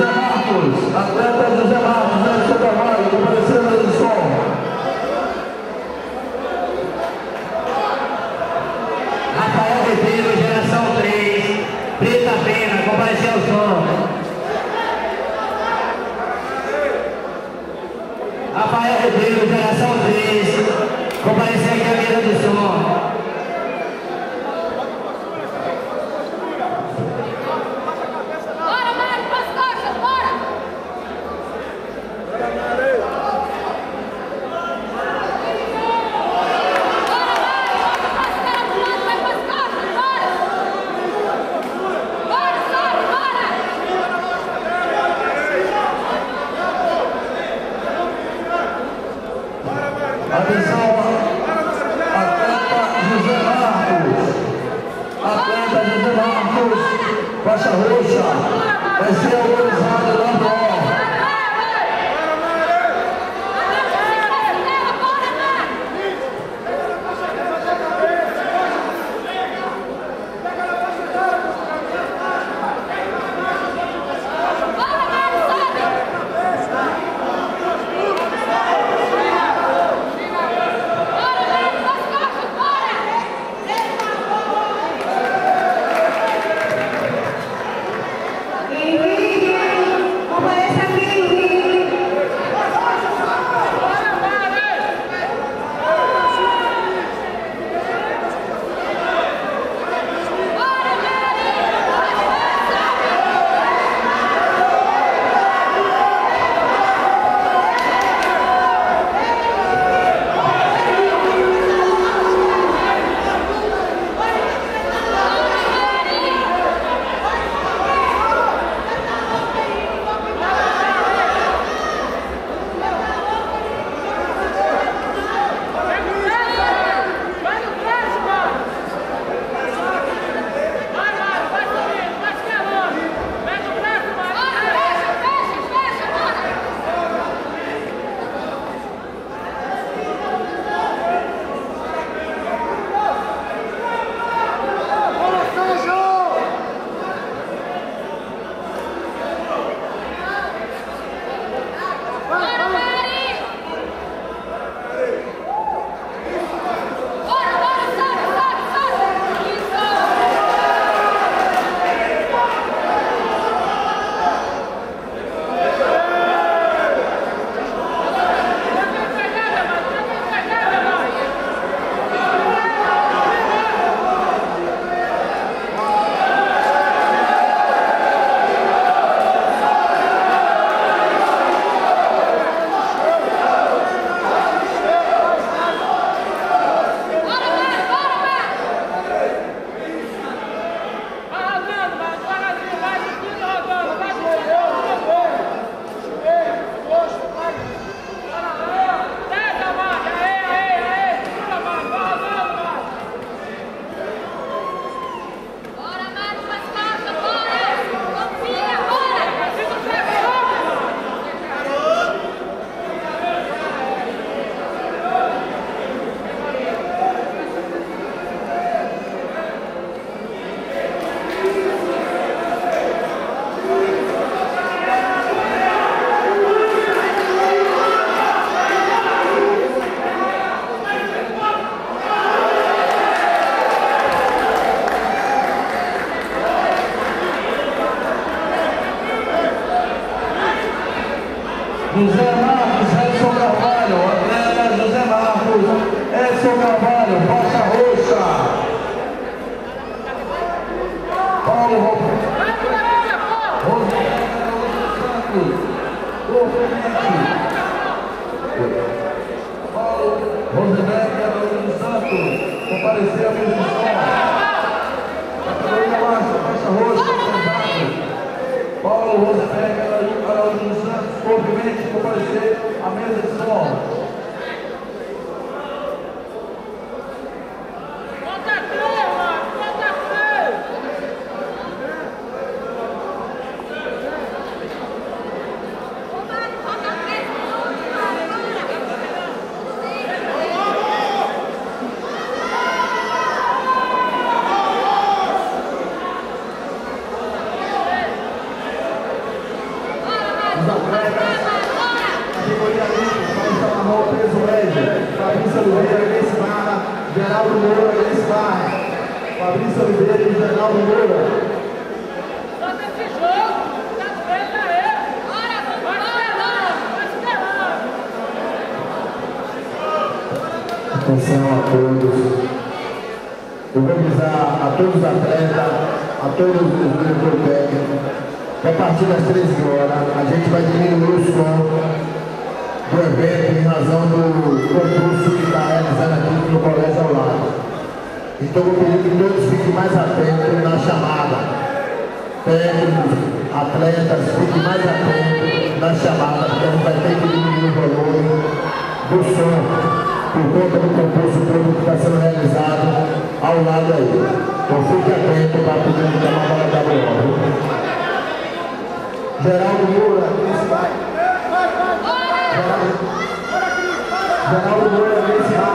Marcos, atleta José Marcos, Carvalho, comparecer na mesa de som. Rafael Ribeiro, geração 3, Preta Pena, comparecer ao som. Rafael Ribeiro, geração 3, comparecer aqui à mesa de som. Atenção, atleta José Marcos. Atleta José Marcos, faixa roxa, vai ser autorizado Carvalho, faixa roxa. Paulo Roberto. Santos, Corrente. Paulo Rosenberg Araújo dos Santos, comparecer à roxa, pesado. Paulo Rosenberg Araújo dos Santos, corrimente, comparecer à mesa de som. Geraldo Moura, Grace Barra, Fabrício Oliveira e Geraldo Moura. Tá esperando. Atenção a todos. Eu vou avisar a todos os atletas, a todos os diretores técnicos, que a partir das 13 horas a gente vai diminuir o som do evento em razão do concurso que está realizando aqui no colégio ao lado. Então eu vou pedir que todos fiquem mais atentos na chamada. Técnicos, atletas, fiquem mais atentos na chamada, porque a gente vai ter que diminuir o volume do som por conta do concurso público que está sendo realizado ao lado aí. Então fique atento para poder dar uma bola da bola. Geraldo Moura, esse vai. Geraldo, Geraldo Moura, esse vai.